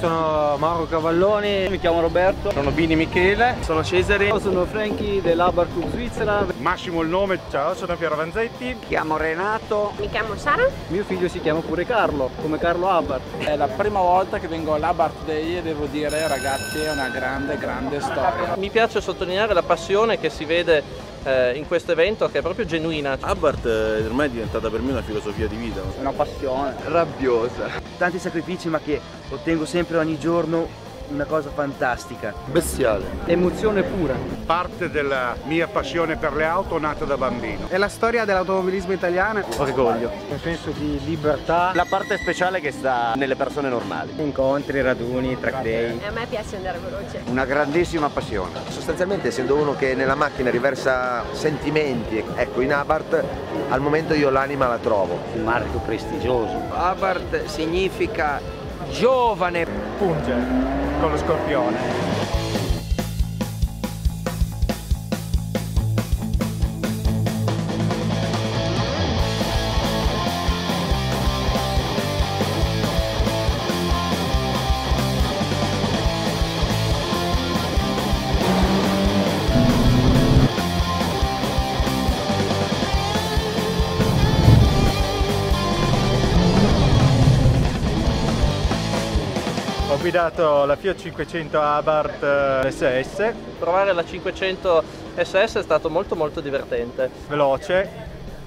Mauro Cavalloni, mi chiamo Roberto, sono Bini Michele, sono Cesare, Ciao, sono Franky dell'Abar Club Svizzera. Massimo il nome, ciao, sono Piero Vanzetti. Mi chiamo Renato. Mi chiamo Sara. Mio figlio si chiama pure Carlo, come Carlo Abar. È la prima volta che vengo all'Abart Day e devo dire ragazzi è una grande grande storia. Mi piace sottolineare la passione che si vede eh, in questo evento che è proprio genuina. Abarth eh, ormai è diventata per me una filosofia di vita. Una passione. Rabbiosa. Tanti sacrifici ma che ottengo sempre ogni giorno una cosa fantastica. Bestiale. Emozione pura. Parte della mia passione per le auto nata da bambino. È la storia dell'automobilismo italiano. orgoglio, Un senso di libertà. La parte speciale che sta nelle persone normali. incontri, raduni, track day. E a me piace andare veloce. Una grandissima passione. Sostanzialmente essendo uno che nella macchina riversa sentimenti, ecco in Abarth al momento io l'anima la trovo. Un marchio prestigioso. Abarth significa giovane. Punge con lo scorpione. Ho guidato la Fiat 500 Abarth eh, SS, Provare la 500 SS è stato molto molto divertente. veloce,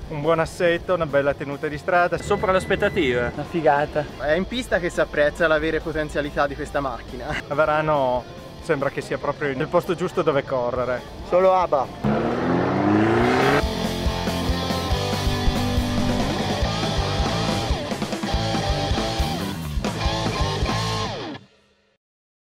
un buon assetto, una bella tenuta di strada. Sopra le aspettative. Una figata. È in pista che si apprezza la vera potenzialità di questa macchina. A Varano sembra che sia proprio nel posto giusto dove correre. Solo ABA.